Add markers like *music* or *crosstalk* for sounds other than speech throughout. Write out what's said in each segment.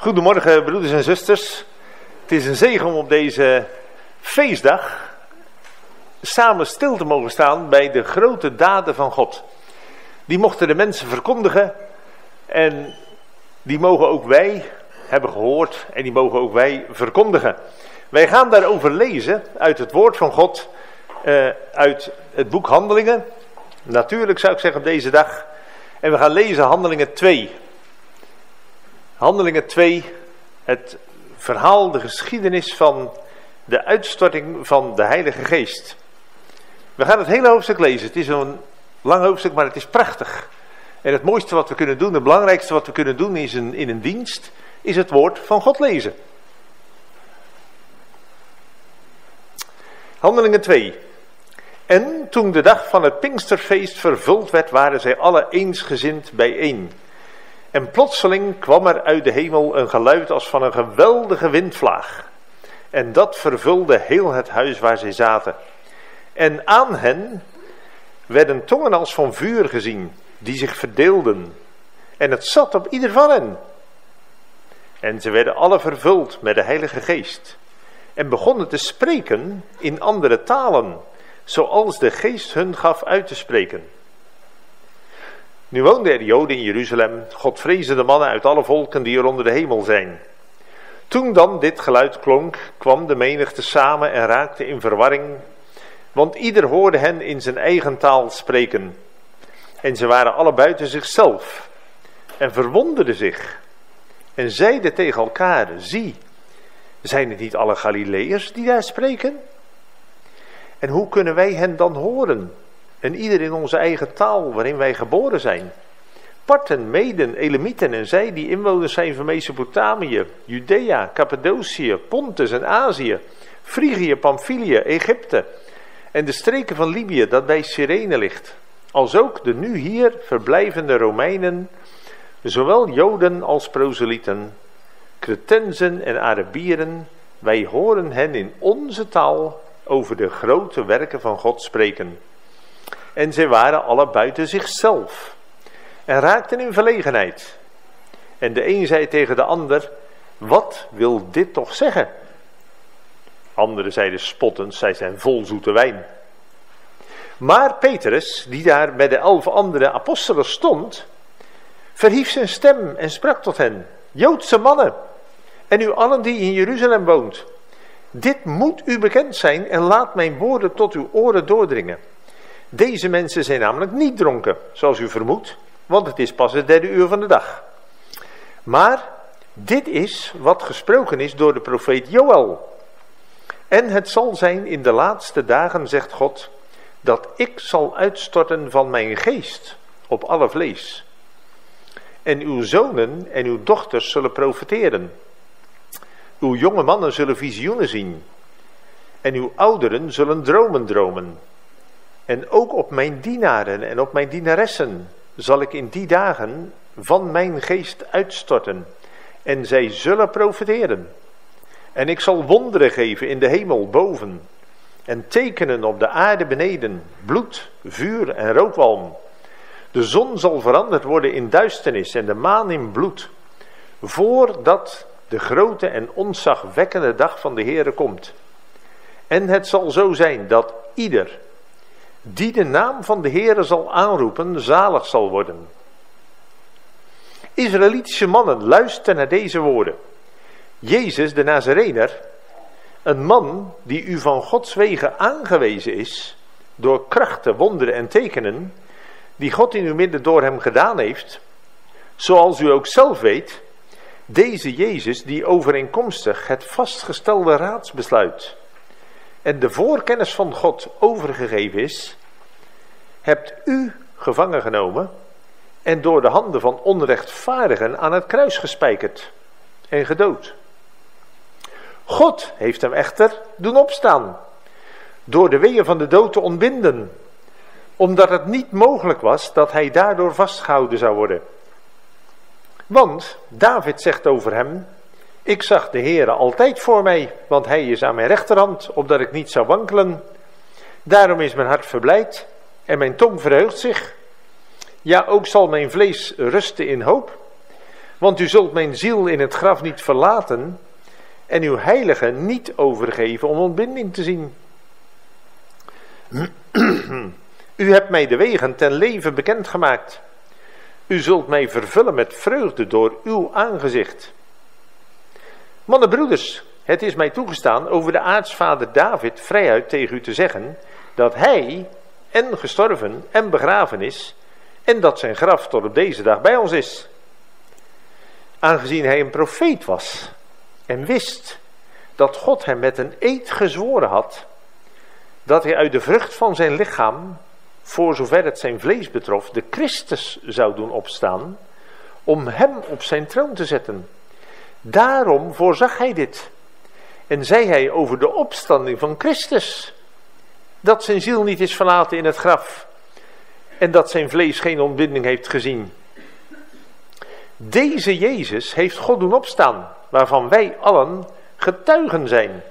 Goedemorgen broeders en zusters. Het is een zegen om op deze feestdag samen stil te mogen staan bij de grote daden van God. Die mochten de mensen verkondigen en die mogen ook wij hebben gehoord en die mogen ook wij verkondigen. Wij gaan daarover lezen uit het woord van God, uh, uit het boek Handelingen. Natuurlijk zou ik zeggen op deze dag. En we gaan lezen Handelingen 2. Handelingen 2, het verhaal, de geschiedenis van de uitstorting van de Heilige Geest. We gaan het hele hoofdstuk lezen. Het is een lang hoofdstuk, maar het is prachtig. En het mooiste wat we kunnen doen, het belangrijkste wat we kunnen doen is een, in een dienst, is het woord van God lezen. Handelingen 2. En toen de dag van het Pinksterfeest vervuld werd, waren zij alle eensgezind bijeen. En plotseling kwam er uit de hemel een geluid als van een geweldige windvlaag. En dat vervulde heel het huis waar zij zaten. En aan hen werden tongen als van vuur gezien, die zich verdeelden. En het zat op ieder van hen. En ze werden alle vervuld met de Heilige Geest. En begonnen te spreken in andere talen, zoals de Geest hun gaf uit te spreken. Nu woonden er Joden in Jeruzalem, de mannen uit alle volken die er onder de hemel zijn. Toen dan dit geluid klonk, kwam de menigte samen en raakte in verwarring, want ieder hoorde hen in zijn eigen taal spreken. En ze waren alle buiten zichzelf en verwonderden zich en zeiden tegen elkaar, zie, zijn het niet alle Galileërs die daar spreken? En hoe kunnen wij hen dan horen? En ieder in onze eigen taal waarin wij geboren zijn. Parten, Meden, Elamieten en zij die inwoners zijn van Mesopotamië, Judea, Cappadocië, Pontus en Azië, Frigië, Pamphylië, Egypte en de streken van Libië dat bij Cyrene ligt. Als ook de nu hier verblijvende Romeinen, zowel Joden als proselieten, Cretensen en Arabieren, wij horen hen in onze taal over de grote werken van God spreken. En zij waren alle buiten zichzelf en raakten in verlegenheid. En de een zei tegen de ander, wat wil dit toch zeggen? Anderen zeiden spottend, zij zijn vol zoete wijn. Maar Petrus, die daar bij de elf andere apostelen stond, verhief zijn stem en sprak tot hen, Joodse mannen, en u allen die in Jeruzalem woont, dit moet u bekend zijn en laat mijn woorden tot uw oren doordringen. Deze mensen zijn namelijk niet dronken, zoals u vermoedt, want het is pas het derde uur van de dag. Maar dit is wat gesproken is door de profeet Joël. En het zal zijn in de laatste dagen, zegt God, dat ik zal uitstorten van mijn geest op alle vlees. En uw zonen en uw dochters zullen profeteren. Uw jonge mannen zullen visioenen zien. En uw ouderen zullen dromen dromen. En ook op mijn dienaren en op mijn dienaressen zal ik in die dagen van mijn geest uitstorten. En zij zullen profiteren. En ik zal wonderen geven in de hemel boven. En tekenen op de aarde beneden. Bloed, vuur en rookwalm. De zon zal veranderd worden in duisternis en de maan in bloed. Voordat de grote en onzagwekkende dag van de Heere komt. En het zal zo zijn dat ieder die de naam van de Heere zal aanroepen, zalig zal worden. Israëlitische mannen, luister naar deze woorden. Jezus de Nazarener, een man die u van Gods wegen aangewezen is, door krachten, wonderen en tekenen, die God in uw midden door hem gedaan heeft, zoals u ook zelf weet, deze Jezus die overeenkomstig het vastgestelde raadsbesluit en de voorkennis van God overgegeven is, hebt u gevangen genomen en door de handen van onrechtvaardigen aan het kruis gespijkerd en gedood. God heeft hem echter doen opstaan, door de weeën van de dood te ontbinden, omdat het niet mogelijk was dat hij daardoor vastgehouden zou worden. Want David zegt over hem, ik zag de Heere altijd voor mij, want hij is aan mijn rechterhand, opdat ik niet zou wankelen. Daarom is mijn hart verblijd en mijn tong verheugt zich. Ja, ook zal mijn vlees rusten in hoop, Want u zult mijn ziel in het graf niet verlaten en uw heilige niet overgeven om ontbinding te zien. U hebt mij de wegen ten leven bekendgemaakt. U zult mij vervullen met vreugde door uw aangezicht. Mannen broeders, het is mij toegestaan over de aartsvader David vrijuit tegen u te zeggen dat hij en gestorven en begraven is en dat zijn graf tot op deze dag bij ons is. Aangezien hij een profeet was en wist dat God hem met een eed gezworen had dat hij uit de vrucht van zijn lichaam, voor zover het zijn vlees betrof, de Christus zou doen opstaan, om hem op zijn troon te zetten. Daarom voorzag hij dit. En zei hij over de opstanding van Christus, dat zijn ziel niet is verlaten in het graf en dat zijn vlees geen ontbinding heeft gezien. Deze Jezus heeft God doen opstaan, waarvan wij allen getuigen zijn.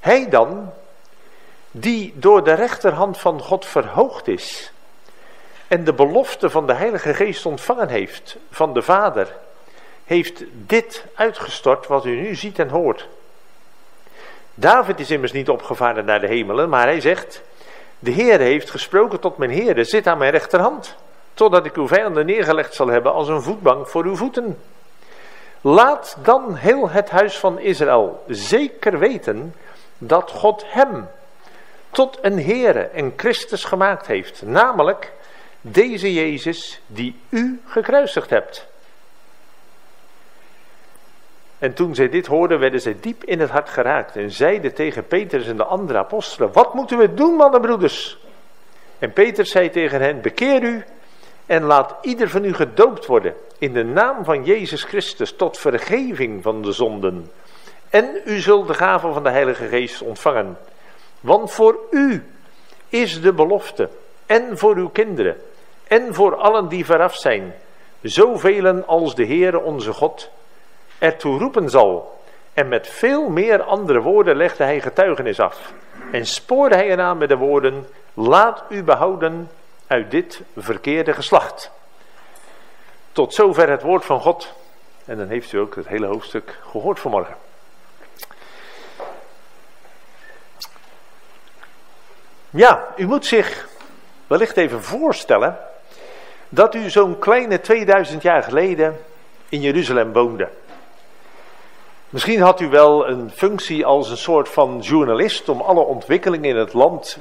Hij dan, die door de rechterhand van God verhoogd is en de belofte van de Heilige Geest ontvangen heeft van de Vader, heeft dit uitgestort wat u nu ziet en hoort. David is immers niet opgevaren naar de hemelen, maar hij zegt, de Heer heeft gesproken tot mijn Heer, zit aan mijn rechterhand, totdat ik uw vijanden neergelegd zal hebben als een voetbank voor uw voeten. Laat dan heel het huis van Israël zeker weten dat God hem tot een Heere en Christus gemaakt heeft. Namelijk deze Jezus die u gekruisigd hebt. En toen zij dit hoorden, werden zij diep in het hart geraakt en zeiden tegen Petrus en de andere apostelen, wat moeten we doen, mannenbroeders? En Petrus zei tegen hen, bekeer u en laat ieder van u gedoopt worden in de naam van Jezus Christus tot vergeving van de zonden. En u zult de gave van de Heilige Geest ontvangen. Want voor u is de belofte, en voor uw kinderen, en voor allen die veraf zijn, zoveel als de Heere onze God ertoe roepen zal. En met veel meer andere woorden legde hij getuigenis af. En spoorde hij eraan met de woorden, laat u behouden uit dit verkeerde geslacht. Tot zover het woord van God. En dan heeft u ook het hele hoofdstuk gehoord vanmorgen. Ja, u moet zich wellicht even voorstellen dat u zo'n kleine 2000 jaar geleden in Jeruzalem woonde. Misschien had u wel een functie als een soort van journalist om alle ontwikkelingen in het land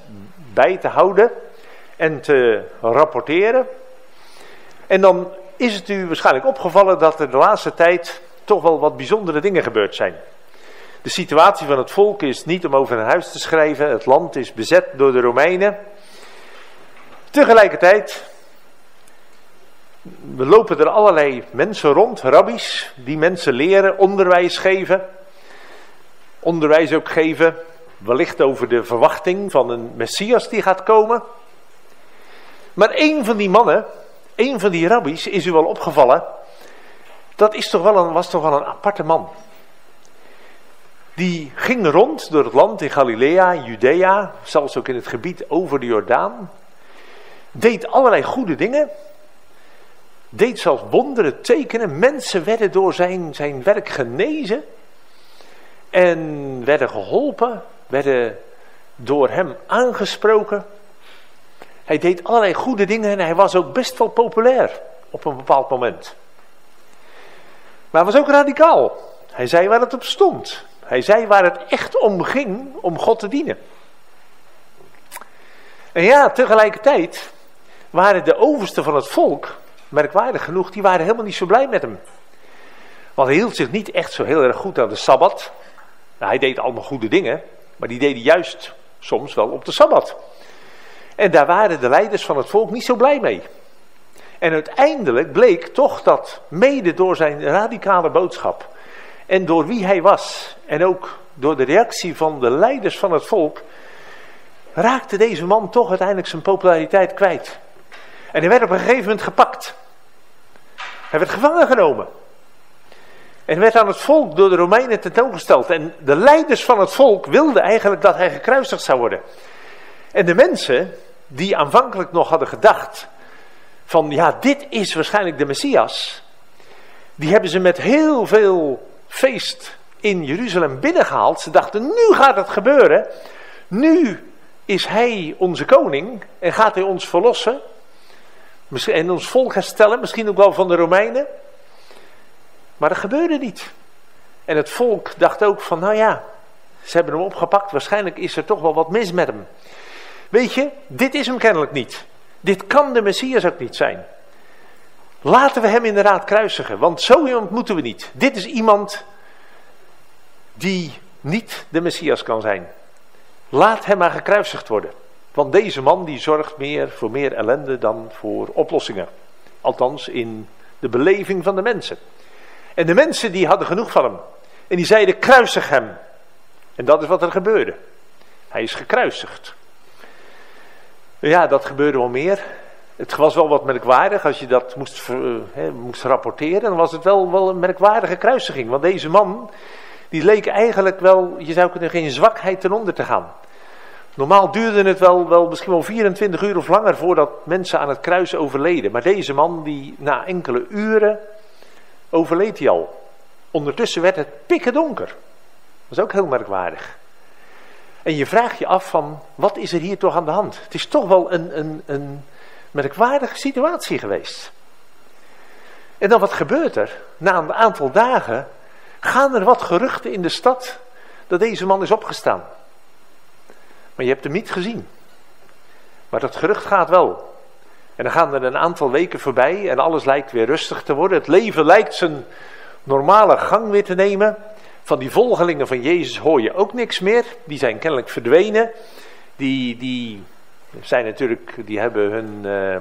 bij te houden en te rapporteren. En dan is het u waarschijnlijk opgevallen dat er de laatste tijd toch wel wat bijzondere dingen gebeurd zijn. De situatie van het volk is niet om over een huis te schrijven. Het land is bezet door de Romeinen. Tegelijkertijd we lopen er allerlei mensen rond, rabbies, die mensen leren, onderwijs geven. Onderwijs ook geven, wellicht over de verwachting van een Messias die gaat komen. Maar een van die mannen, een van die rabbies, is u wel opgevallen. Dat is toch wel een, was toch wel een aparte man. Die ging rond door het land in Galilea, Judea, zelfs ook in het gebied over de Jordaan. Deed allerlei goede dingen. Deed zelfs wonderen, tekenen. Mensen werden door zijn, zijn werk genezen. En werden geholpen. Werden door hem aangesproken. Hij deed allerlei goede dingen en hij was ook best wel populair op een bepaald moment. Maar hij was ook radicaal. Hij zei waar het op stond. Hij zei waar het echt om ging om God te dienen. En ja, tegelijkertijd waren de oversten van het volk, merkwaardig genoeg, die waren helemaal niet zo blij met hem. Want hij hield zich niet echt zo heel erg goed aan de Sabbat. Nou, hij deed allemaal goede dingen, maar die deed hij juist soms wel op de Sabbat. En daar waren de leiders van het volk niet zo blij mee. En uiteindelijk bleek toch dat mede door zijn radicale boodschap en door wie hij was en ook door de reactie van de leiders van het volk raakte deze man toch uiteindelijk zijn populariteit kwijt. En hij werd op een gegeven moment gepakt. Hij werd gevangen genomen. En werd aan het volk door de Romeinen tentoongesteld. En de leiders van het volk wilden eigenlijk dat hij gekruisigd zou worden. En de mensen die aanvankelijk nog hadden gedacht van ja, dit is waarschijnlijk de Messias. die hebben ze met heel veel feest in Jeruzalem binnengehaald. Ze dachten, nu gaat het gebeuren. Nu is hij onze koning en gaat hij ons verlossen. En ons volk herstellen, misschien ook wel van de Romeinen. Maar dat gebeurde niet. En het volk dacht ook van, nou ja, ze hebben hem opgepakt. Waarschijnlijk is er toch wel wat mis met hem. Weet je, dit is hem kennelijk niet. Dit kan de Messias ook niet zijn. Laten we hem inderdaad kruisigen, want zo iemand moeten we niet. Dit is iemand die niet de Messias kan zijn. Laat hem maar gekruisigd worden. Want deze man die zorgt meer voor meer ellende dan voor oplossingen. Althans in de beleving van de mensen. En de mensen die hadden genoeg van hem. En die zeiden kruisig hem. En dat is wat er gebeurde. Hij is gekruisigd. Ja, dat gebeurde wel meer. Het was wel wat merkwaardig als je dat moest, he, moest rapporteren. Dan was het wel, wel een merkwaardige kruisiging. Want deze man, die leek eigenlijk wel, je zou kunnen geen zwakheid ten onder te gaan. Normaal duurde het wel, wel misschien wel 24 uur of langer voordat mensen aan het kruis overleden. Maar deze man, die na enkele uren overleed hij al. Ondertussen werd het pikken donker. Dat is ook heel merkwaardig. En je vraagt je af van, wat is er hier toch aan de hand? Het is toch wel een, een, een merkwaardige situatie geweest. En dan wat gebeurt er? Na een aantal dagen gaan er wat geruchten in de stad dat deze man is opgestaan. Maar je hebt hem niet gezien. Maar dat gerucht gaat wel. En dan gaan er een aantal weken voorbij en alles lijkt weer rustig te worden. Het leven lijkt zijn normale gang weer te nemen. Van die volgelingen van Jezus hoor je ook niks meer. Die zijn kennelijk verdwenen. Die, die zijn natuurlijk, die hebben hun, uh,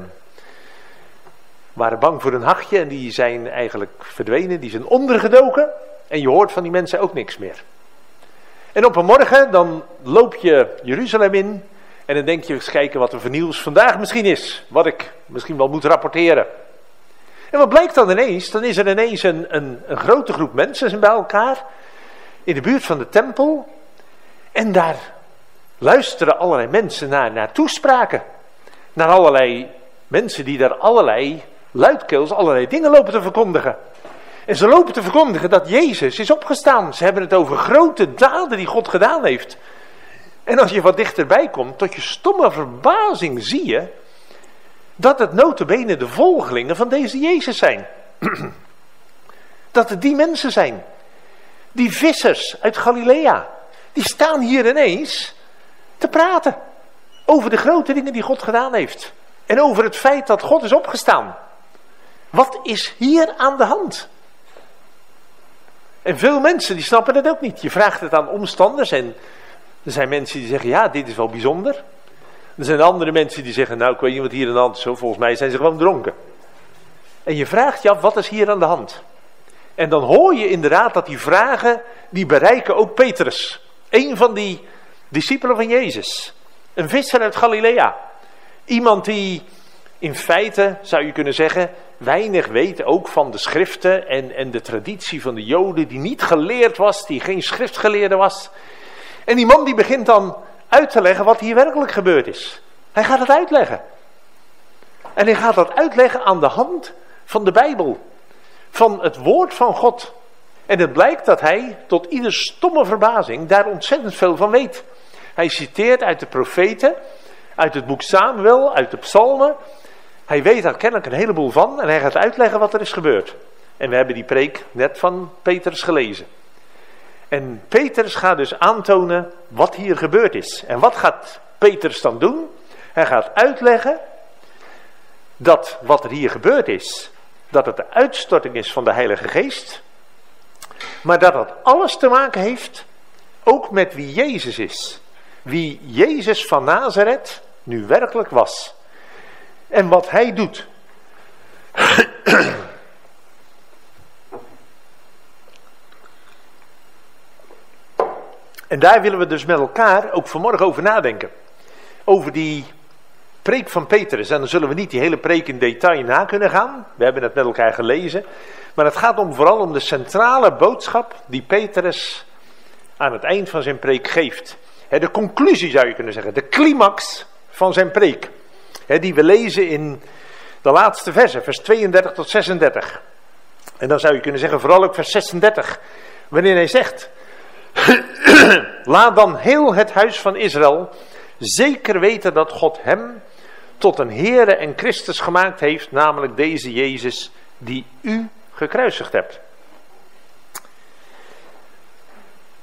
waren bang voor een hachje en die zijn eigenlijk verdwenen. Die zijn ondergedoken. En je hoort van die mensen ook niks meer. En op een morgen dan loop je Jeruzalem in en dan denk je eens kijken wat er voor nieuws vandaag misschien is. Wat ik misschien wel moet rapporteren. En wat blijkt dan ineens? Dan is er ineens een, een, een grote groep mensen bij elkaar in de buurt van de tempel. En daar luisteren allerlei mensen naar, naar toespraken. Naar allerlei mensen die daar allerlei luidkeels, allerlei dingen lopen te verkondigen. En ze lopen te verkondigen dat Jezus is opgestaan. Ze hebben het over grote daden die God gedaan heeft. En als je wat dichterbij komt, tot je stomme verbazing zie je dat het notabene de volgelingen van deze Jezus zijn. *clears throat* dat het die mensen zijn. Die vissers uit Galilea. Die staan hier ineens te praten. Over de grote dingen die God gedaan heeft. En over het feit dat God is opgestaan. Wat is hier aan de hand? En veel mensen die snappen het ook niet. Je vraagt het aan omstanders en er zijn mensen die zeggen, ja, dit is wel bijzonder. Er zijn andere mensen die zeggen, nou, ik weet niet wat hier aan de hand is. Volgens mij zijn ze gewoon dronken. En je vraagt je af, wat is hier aan de hand? En dan hoor je inderdaad dat die vragen, die bereiken ook Petrus. Een van die discipelen van Jezus. Een visser uit Galilea. Iemand die in feite, zou je kunnen zeggen, weinig weet ook van de schriften en, en de traditie van de joden, die niet geleerd was, die geen schriftgeleerde was. En die man die begint dan uit te leggen wat hier werkelijk gebeurd is. Hij gaat het uitleggen. En hij gaat dat uitleggen aan de hand van de Bijbel. Van het woord van God. En het blijkt dat hij, tot ieder stomme verbazing, daar ontzettend veel van weet. Hij citeert uit de profeten, uit het boek Samuel, uit de psalmen. Hij weet daar kennelijk een heleboel van en hij gaat uitleggen wat er is gebeurd. En we hebben die preek net van Petrus gelezen. En Petrus gaat dus aantonen wat hier gebeurd is. En wat gaat Petrus dan doen? Hij gaat uitleggen dat wat er hier gebeurd is, dat het de uitstorting is van de Heilige Geest, maar dat dat alles te maken heeft ook met wie Jezus is. Wie Jezus van Nazareth nu werkelijk was. En wat hij doet. En daar willen we dus met elkaar ook vanmorgen over nadenken. Over die preek van Petrus. En dan zullen we niet die hele preek in detail na kunnen gaan. We hebben het met elkaar gelezen. Maar het gaat om, vooral om de centrale boodschap die Petrus aan het eind van zijn preek geeft. De conclusie zou je kunnen zeggen. De climax van zijn preek. Die we lezen in de laatste versen, vers 32 tot 36. En dan zou je kunnen zeggen, vooral ook vers 36, wanneer hij zegt, *clears throat* laat dan heel het huis van Israël zeker weten dat God hem tot een Heere en Christus gemaakt heeft, namelijk deze Jezus die u gekruisigd hebt.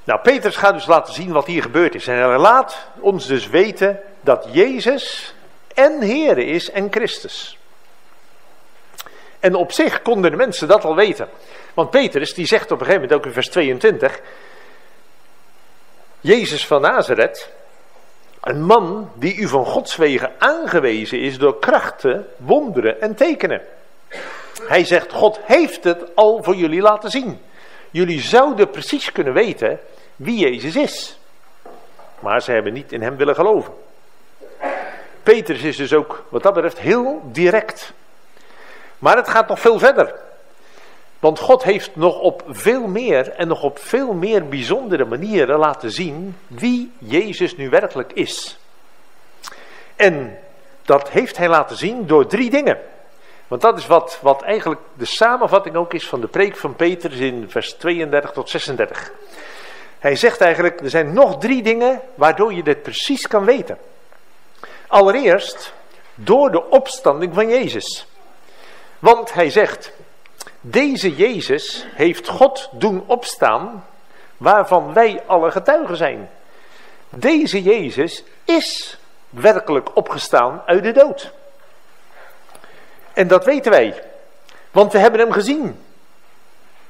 Nou, Petrus gaat dus laten zien wat hier gebeurd is. En hij laat ons dus weten dat Jezus en Heere is en Christus. En op zich konden de mensen dat al weten. Want Petrus die zegt op een gegeven moment ook in vers 22. Jezus van Nazareth, een man die u van Gods wegen aangewezen is door krachten, wonderen en tekenen. Hij zegt, God heeft het al voor jullie laten zien. Jullie zouden precies kunnen weten wie Jezus is. Maar ze hebben niet in hem willen geloven. Petrus is dus ook wat dat betreft heel direct. Maar het gaat nog veel verder. Want God heeft nog op veel meer en nog op veel meer bijzondere manieren laten zien wie Jezus nu werkelijk is. En dat heeft hij laten zien door drie dingen. Want dat is wat, wat eigenlijk de samenvatting ook is van de preek van Petrus in vers 32 tot 36. Hij zegt eigenlijk, er zijn nog drie dingen waardoor je dit precies kan weten. Allereerst door de opstanding van Jezus. Want hij zegt, deze Jezus heeft God doen opstaan, waarvan wij alle getuigen zijn. Deze Jezus is werkelijk opgestaan uit de dood. En dat weten wij, want we hebben hem gezien.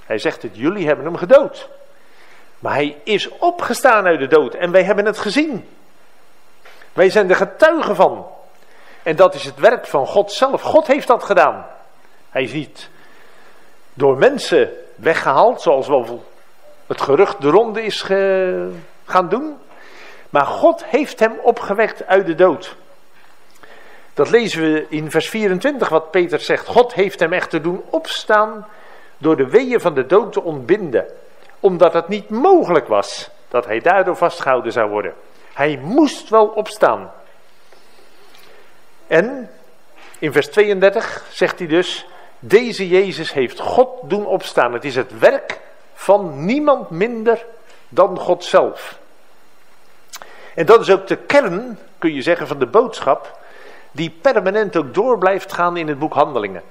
Hij zegt het, jullie hebben hem gedood. Maar hij is opgestaan uit de dood en wij hebben het gezien. Wij zijn de getuigen van. En dat is het werk van God zelf. God heeft dat gedaan. Hij is niet door mensen weggehaald, zoals wel het gerucht de ronde is gaan doen. Maar God heeft hem opgewekt uit de dood. Dat lezen we in vers 24 wat Peter zegt. God heeft hem echter doen opstaan door de weeën van de dood te ontbinden. Omdat het niet mogelijk was dat hij daardoor vastgehouden zou worden. Hij moest wel opstaan. En in vers 32 zegt hij dus, deze Jezus heeft God doen opstaan. Het is het werk van niemand minder dan God zelf. En dat is ook de kern, kun je zeggen, van de boodschap die permanent ook door blijft gaan in het boek Handelingen.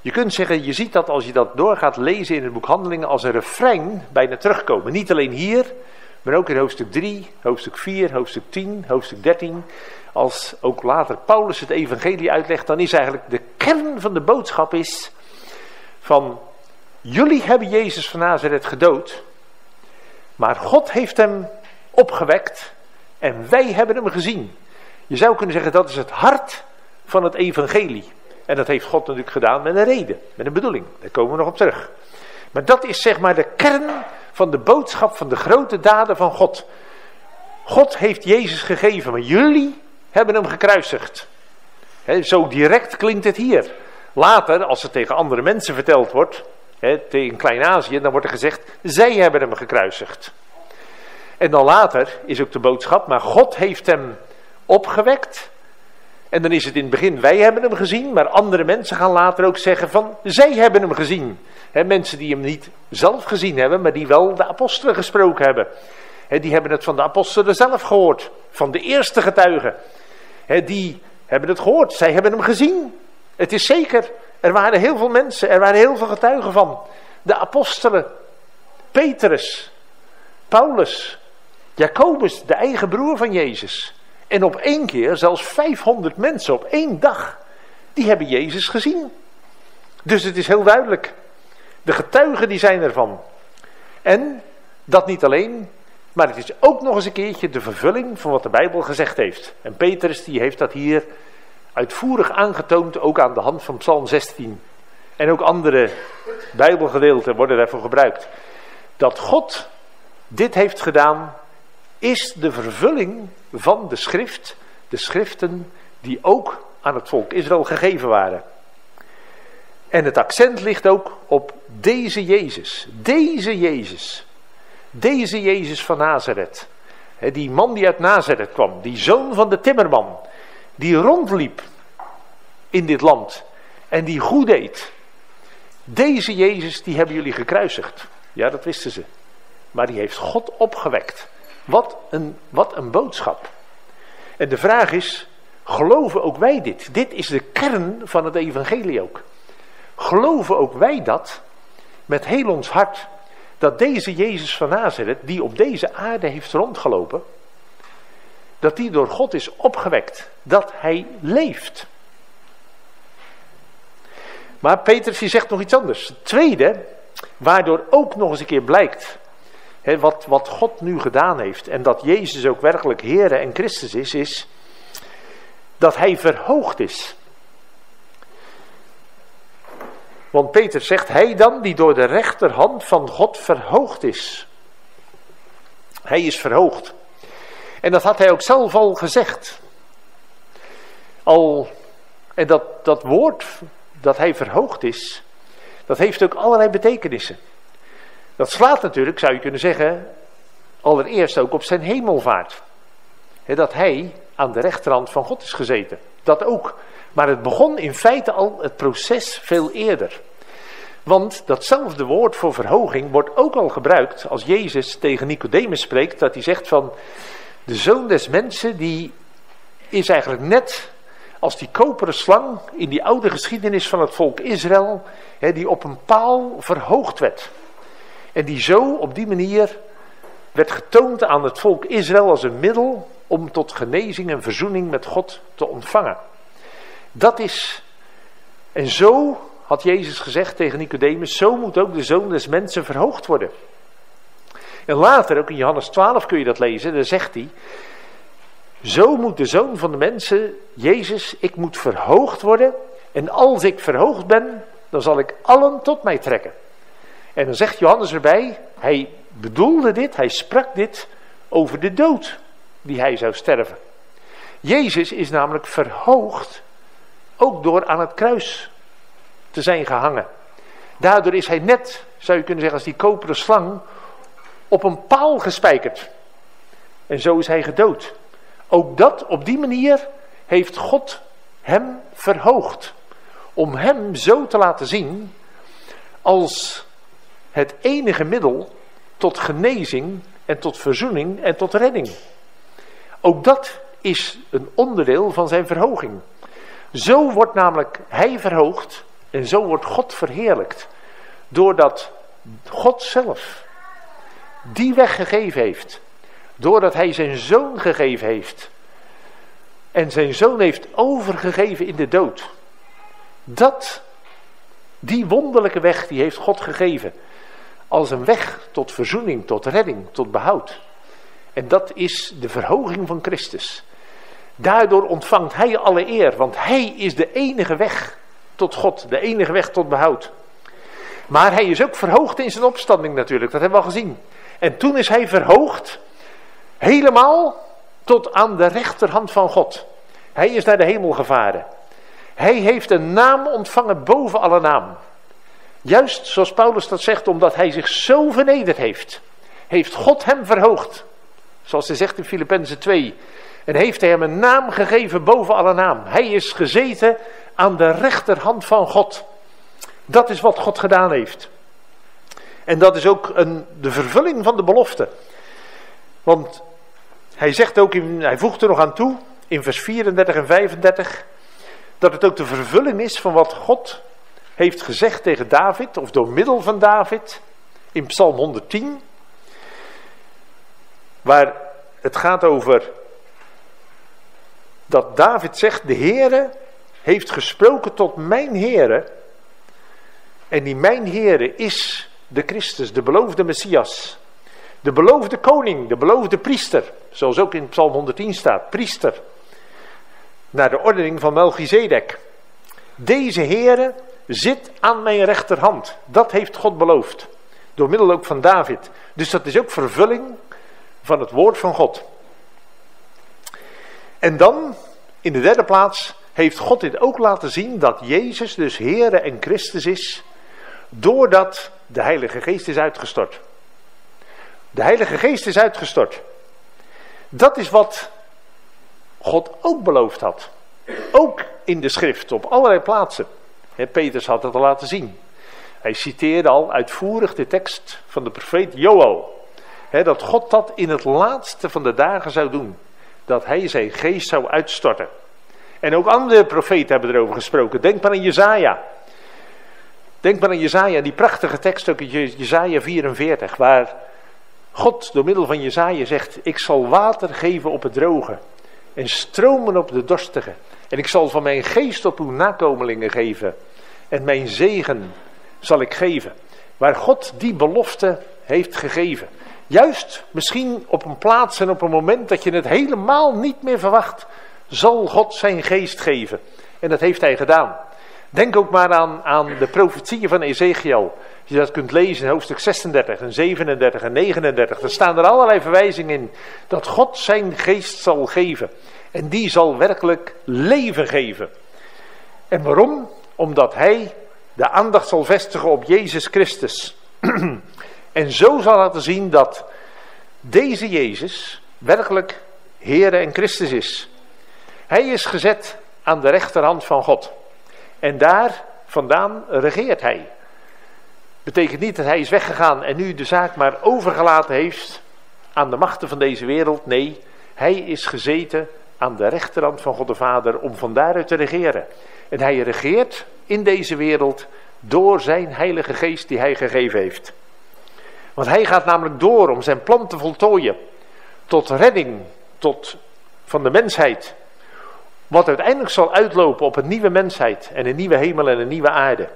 Je kunt zeggen, je ziet dat als je dat door gaat lezen in het boek Handelingen als een refrein bijna terugkomen. Niet alleen hier, maar ook in hoofdstuk 3, hoofdstuk 4, hoofdstuk 10, hoofdstuk 13. Als ook later Paulus het evangelie uitlegt, dan is eigenlijk de kern van de boodschap is van jullie hebben Jezus van Nazareth gedood, maar God heeft hem opgewekt en wij hebben hem gezien. Je zou kunnen zeggen dat is het hart van het evangelie. En dat heeft God natuurlijk gedaan met een reden, met een bedoeling. Daar komen we nog op terug. Maar dat is zeg maar de kern van de boodschap van de grote daden van God. God heeft Jezus gegeven, maar jullie hebben hem gekruisigd. zo direct klinkt het hier. Later, als het tegen andere mensen verteld wordt, tegen Klein-Azië, dan wordt er gezegd, zij hebben hem gekruisigd. En dan later is ook de boodschap, maar God heeft hem opgewekt. En dan is het in het begin, wij hebben hem gezien, maar andere mensen gaan later ook zeggen van, zij hebben hem gezien. mensen die hem niet zelf gezien hebben, maar die wel de apostelen gesproken hebben. die hebben het van de apostelen zelf gehoord, van de eerste getuigen. die hebben het gehoord, zij hebben hem gezien. Het is zeker, er waren heel veel mensen, er waren heel veel getuigen van. De apostelen, Petrus, Paulus, Jacobus, de eigen broer van Jezus. En op één keer, zelfs 500 mensen op één dag, die hebben Jezus gezien. Dus het is heel duidelijk. De getuigen die zijn ervan. En dat niet alleen, maar het is ook nog eens een keertje de vervulling van wat de Bijbel gezegd heeft. En Petrus die heeft dat hier uitvoerig aangetoond, ook aan de hand van Psalm 16. En ook andere Bijbelgedeelten worden daarvoor gebruikt. Dat God dit heeft gedaan, is de vervulling van de schrift, de schriften die ook aan het volk Israël gegeven waren. En het accent ligt ook op deze Jezus, deze Jezus, deze Jezus van Nazareth. Die man die uit Nazareth kwam, die zoon van de timmerman, die rondliep in dit land en die goed deed. Deze Jezus, die hebben jullie gekruisigd. Ja, dat wisten ze. Maar die heeft God opgewekt. Wat een, wat een boodschap. En de vraag is, geloven ook wij dit? Dit is de kern van het evangelie ook. Geloven ook wij dat met heel ons hart? Dat deze Jezus van Nazareth, die op deze aarde heeft rondgelopen, dat die door God is opgewekt. Dat hij leeft. Maar Petrus zegt nog iets anders. Tweede, waardoor ook nog eens een keer blijkt wat, wat God nu gedaan heeft en dat Jezus ook werkelijk Heere en Christus is, is dat hij verhoogd is. Want Peter zegt, hij dan die door de rechterhand van God verhoogd is. Hij is verhoogd. En dat had hij ook zelf al gezegd. Al, en dat, dat woord dat hij verhoogd is, dat heeft ook allerlei betekenissen. Dat slaat natuurlijk, zou je kunnen zeggen, allereerst ook op zijn hemelvaart. dat hij aan de rechterhand van God is gezeten. Dat ook. Maar het begon in feite al het proces veel eerder. Want datzelfde woord voor verhoging wordt ook al gebruikt als Jezus tegen Nicodemus spreekt. Dat hij zegt van de zoon des mensen die is eigenlijk net als die koperen slang in die oude geschiedenis van het volk Israël. die op een paal verhoogd werd. En die zo op die manier werd getoond aan het volk Israël als een middel om tot genezing en verzoening met God te ontvangen. Dat is, en zo had Jezus gezegd tegen Nicodemus, zo moet ook de zoon des mensen verhoogd worden. En later, ook in Johannes 12 kun je dat lezen, daar zegt hij, zo moet de zoon van de mensen, Jezus, ik moet verhoogd worden. En als ik verhoogd ben, dan zal ik allen tot mij trekken. En dan zegt Johannes erbij, hij bedoelde dit, hij sprak dit over de dood die hij zou sterven. Jezus is namelijk verhoogd, ook door aan het kruis te zijn gehangen. Daardoor is hij net, zou je kunnen zeggen, als die koperen slang op een paal gespijkerd. En zo is hij gedood. Ook dat, op die manier, heeft God hem verhoogd. Om hem zo te laten zien als het enige middel tot genezing en tot verzoening en tot redding. Ook dat is een onderdeel van zijn verhoging. Zo wordt namelijk hij verhoogd en zo wordt God verheerlijkt. Doordat God zelf die weg gegeven heeft. Doordat hij zijn zoon gegeven heeft. En zijn zoon heeft overgegeven in de dood. Dat, die wonderlijke weg, die heeft God gegeven als een weg tot verzoening, tot redding, tot behoud. En dat is de verhoging van Christus. Daardoor ontvangt hij alle eer, want hij is de enige weg tot God, de enige weg tot behoud. Maar hij is ook verhoogd in zijn opstanding natuurlijk, dat hebben we al gezien. En toen is hij verhoogd, helemaal tot aan de rechterhand van God. Hij is naar de hemel gevaren. Hij heeft een naam ontvangen boven alle naam. Juist zoals Paulus dat zegt, omdat hij zich zo vernederd heeft, heeft God hem verhoogd. Zoals hij zegt in Filippenzen 2. En heeft hij hem een naam gegeven boven alle naam. Hij is gezeten aan de rechterhand van God. Dat is wat God gedaan heeft. En dat is ook een, de vervulling van de belofte. Want hij zegt ook, in, hij voegt er nog aan toe, in vers 34 en 35, dat het ook de vervulling is van wat God heeft gezegd tegen David, of door middel van David, in Psalm 110, waar het gaat over dat David zegt, de Heere heeft gesproken tot mijn Heere, en die mijn Heere is de Christus, de beloofde Messias, de beloofde koning, de beloofde priester, zoals ook in Psalm 110 staat, priester, naar de ordening van Melchizedek. Deze Heere zit aan mijn rechterhand. Dat heeft God beloofd. Door middel ook van David. Dus dat is ook vervulling van het woord van God. En dan, in de derde plaats, heeft God dit ook laten zien dat Jezus dus Heere en Christus is, doordat de Heilige Geest is uitgestort. De Heilige Geest is uitgestort. Dat is wat God ook beloofd had. Ook in de schrift, op allerlei plaatsen. He, Peters had het al laten zien. Hij citeerde al uitvoerig de tekst van de profeet Joel. dat God dat in het laatste van de dagen zou doen. Dat hij zijn geest zou uitstorten. En ook andere profeten hebben erover gesproken. Denk maar aan Jezaja. Denk maar aan Jezaja, die prachtige tekst ook in Jezaja 44. Waar God door middel van Jezaja zegt. Ik zal water geven op het droge. En stromen op de dorstige. En ik zal van mijn geest op uw nakomelingen geven. En mijn zegen zal ik geven. Waar God die belofte heeft gegeven. Juist misschien op een plaats en op een moment dat je het helemaal niet meer verwacht, zal God zijn geest geven. En dat heeft hij gedaan. Denk ook maar aan, aan de profetieën van Ezekiel. Als je dat kunt lezen in hoofdstuk 36 en 37 en 39, dan staan er allerlei verwijzingen in dat God zijn geest zal geven. En die zal werkelijk leven geven. En waarom? Omdat hij de aandacht zal vestigen op Jezus Christus. *clears throat* en zo zal laten zien dat deze Jezus werkelijk Heere en Christus is. Hij is gezet aan de rechterhand van God. En daar vandaan regeert hij. Betekent niet dat hij is weggegaan en nu de zaak maar overgelaten heeft aan de machten van deze wereld. Nee, hij is gezeten aan de rechterhand van God de Vader om van daaruit te regeren. En hij regeert in deze wereld door zijn heilige geest die hij gegeven heeft. Want hij gaat namelijk door om zijn plan te voltooien tot redding tot van de mensheid. Wat uiteindelijk zal uitlopen op een nieuwe mensheid en een nieuwe hemel en een nieuwe aarde.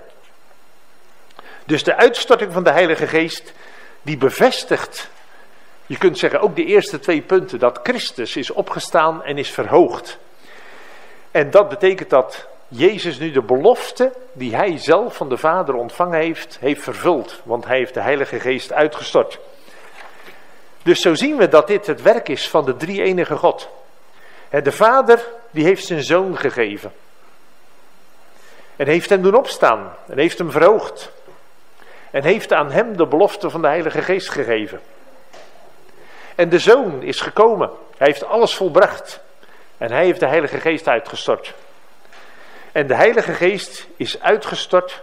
Dus de uitstorting van de Heilige Geest, die bevestigt, je kunt zeggen ook de eerste twee punten, dat Christus is opgestaan en is verhoogd. En dat betekent dat Jezus nu de belofte die hij zelf van de Vader ontvangen heeft, heeft vervuld. Want hij heeft de Heilige Geest uitgestort. Dus zo zien we dat dit het werk is van de drie enige God. De Vader die heeft zijn Zoon gegeven. En heeft hem doen opstaan. En heeft hem verhoogd. En heeft aan hem de belofte van de Heilige Geest gegeven. En de Zoon is gekomen. Hij heeft alles volbracht. En hij heeft de Heilige Geest uitgestort. En de Heilige Geest is uitgestort.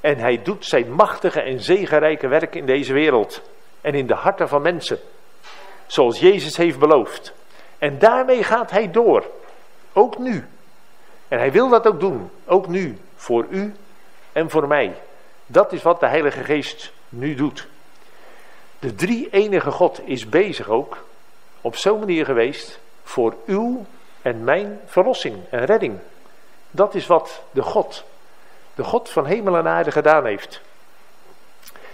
En hij doet zijn machtige en zegenrijke werk in deze wereld. En in de harten van mensen. Zoals Jezus heeft beloofd. En daarmee gaat hij door. Ook nu. En hij wil dat ook doen. Ook nu. Voor u en voor mij. Dat is wat de Heilige Geest nu doet. De drie enige God is bezig ook. Op zo'n manier geweest. Voor uw en mijn verlossing en redding. Dat is wat de God, de God van hemel en aarde gedaan heeft.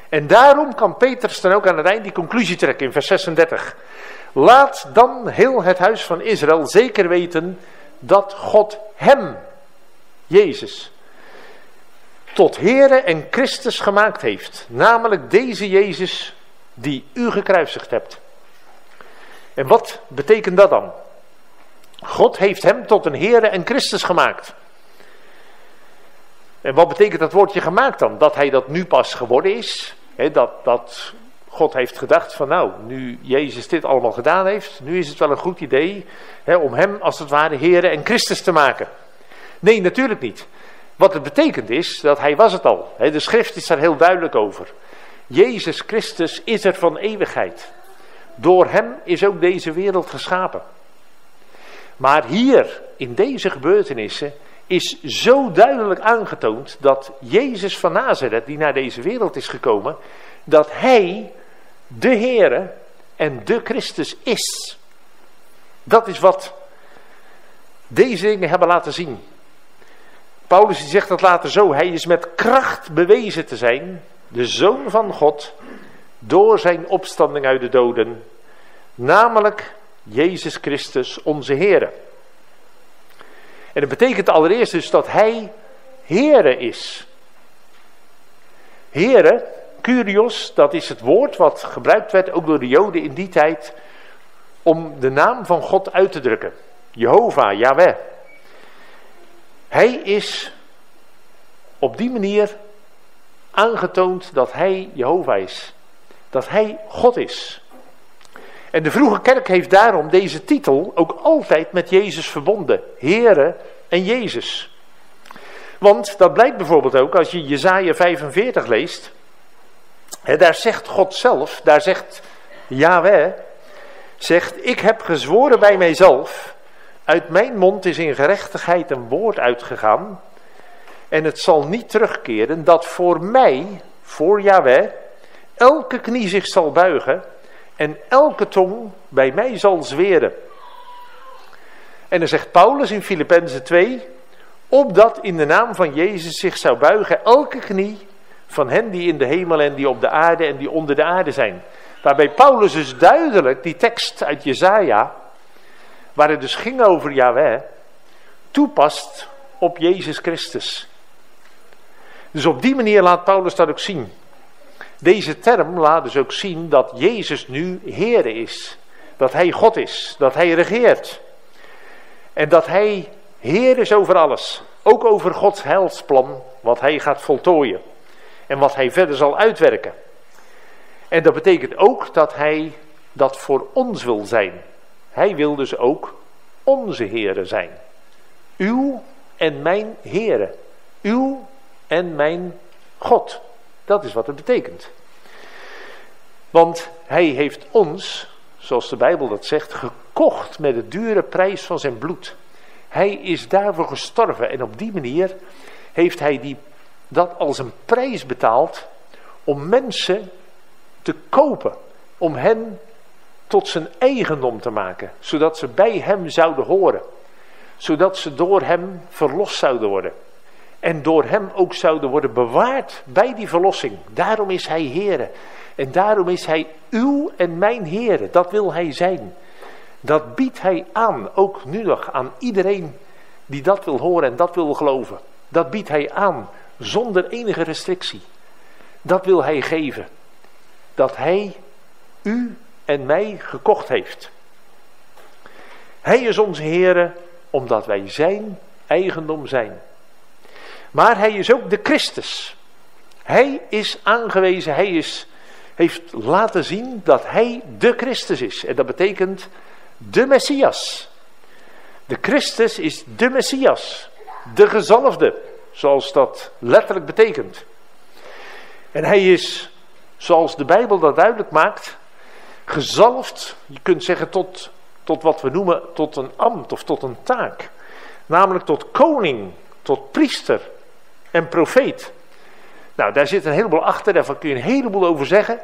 En daarom kan Petrus dan ook aan het eind die conclusie trekken in vers 36. Laat dan heel het huis van Israël zeker weten dat God hem, Jezus, tot Heere en Christus gemaakt heeft. Namelijk deze Jezus die u gekruisigd hebt. En wat betekent dat dan? God heeft hem tot een Heere en Christus gemaakt. En wat betekent dat woordje gemaakt dan? Dat hij dat nu pas geworden is. dat, dat God heeft gedacht van nou, nu Jezus dit allemaal gedaan heeft, nu is het wel een goed idee om hem als het ware Heer en Christus te maken. Nee, natuurlijk niet. Wat het betekent is dat hij was het al. de schrift is daar heel duidelijk over. Jezus Christus is er van eeuwigheid. Door hem is ook deze wereld geschapen. Maar hier, in deze gebeurtenissen, is zo duidelijk aangetoond dat Jezus van Nazareth, die naar deze wereld is gekomen, dat hij de Heere en de Christus is. Dat is wat deze dingen hebben laten zien. Paulus zegt dat later zo, hij is met kracht bewezen te zijn, de Zoon van God, door zijn opstanding uit de doden, namelijk Jezus Christus onze Heere. En dat betekent allereerst dus dat hij Heere is. Heere, Curios, dat is het woord wat gebruikt werd ook door de Joden in die tijd om de naam van God uit te drukken. Jehovah, Yahweh. Hij is op die manier aangetoond dat hij Jehovah is. Dat hij God is. En de vroege kerk heeft daarom deze titel ook altijd met Jezus verbonden. Here en Jezus. Want dat blijkt bijvoorbeeld ook als je Jezaja 45 leest. Daar zegt God zelf, daar zegt Yahweh, zegt, ik heb gezworen bij mijzelf, uit mijn mond is in gerechtigheid een woord uitgegaan, en het zal niet terugkeren, dat voor mij, voor Yahweh, elke knie zich zal buigen en elke tong bij mij zal zweren. En dan zegt Paulus in Filippenzen 2, opdat in de naam van Jezus zich zou buigen elke knie van hen die in de hemel en die op de aarde en die onder de aarde zijn. Waarbij Paulus dus duidelijk die tekst uit Jezaja, waar het dus ging over Yahweh, toepast op Jezus Christus. Dus op die manier laat Paulus dat ook zien. Deze term laat dus ook zien dat Jezus nu Heer is. Dat Hij God is, dat Hij regeert. En dat Hij Heer is over alles. Ook over Gods heilsplan, wat Hij gaat voltooien. En wat Hij verder zal uitwerken. En dat betekent ook dat Hij dat voor ons wil zijn. Hij wil dus ook onze Heere zijn. Uw en mijn Heere. Uw en mijn God. Dat is wat het betekent. Want hij heeft ons, zoals de Bijbel dat zegt, gekocht met de dure prijs van zijn bloed. Hij is daarvoor gestorven en op die manier heeft hij die, dat als een prijs betaald om mensen te kopen. Om hen tot zijn eigendom te maken, zodat ze bij hem zouden horen. Zodat ze door hem verlost zouden worden. En door hem ook zouden worden bewaard bij die verlossing. Daarom is hij Heere. En daarom is hij uw en mijn Heere. Dat wil hij zijn. Dat biedt hij aan, ook nu nog, aan iedereen die dat wil horen en dat wil geloven. Dat biedt hij aan, zonder enige restrictie. Dat wil hij geven. Dat hij u en mij gekocht heeft. Hij is onze Heere, omdat wij zijn eigendom zijn. Maar hij is ook de Christus. Hij is aangewezen, hij is, heeft laten zien dat hij de Christus is. En dat betekent de Messias. De Christus is de Messias. De gezalfde, zoals dat letterlijk betekent. En hij is, zoals de Bijbel dat duidelijk maakt, gezalfd, je kunt zeggen tot, tot wat we noemen, tot een ambt of tot een taak. Namelijk tot koning, tot priester, en profeet. Nou, daar zit een heleboel achter, daarvan kun je een heleboel over zeggen.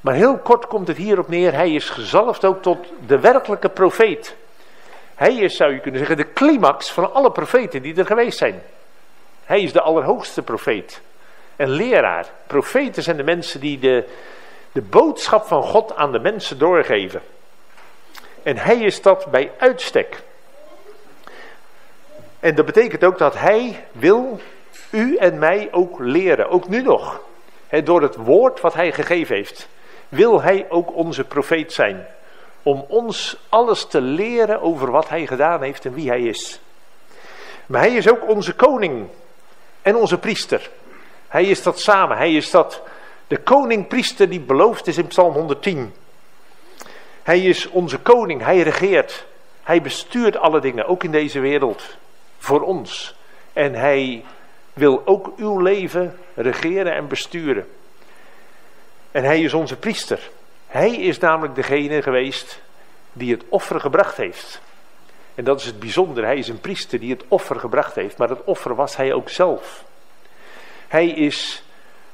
Maar heel kort komt het hierop neer, hij is gezalfd ook tot de werkelijke profeet. Hij is, zou je kunnen zeggen, de climax van alle profeten die er geweest zijn. Hij is de allerhoogste profeet en leraar. Profeten zijn de mensen die de, de boodschap van God aan de mensen doorgeven. En hij is dat bij uitstek. En dat betekent ook dat hij wil u en mij ook leren, ook nu nog. door het woord wat hij gegeven heeft, wil hij ook onze profeet zijn. Om ons alles te leren over wat hij gedaan heeft en wie hij is. Maar hij is ook onze koning en onze priester. Hij is dat samen. Hij is dat de koning-priester die beloofd is in Psalm 110. Hij is onze koning. Hij regeert. Hij bestuurt alle dingen, ook in deze wereld, voor ons. En hij wil ook uw leven regeren en besturen. En hij is onze priester. Hij is namelijk degene geweest die het offer gebracht heeft. En dat is het bijzondere. Hij is een priester die het offer gebracht heeft. Maar dat offer was hij ook zelf. Hij is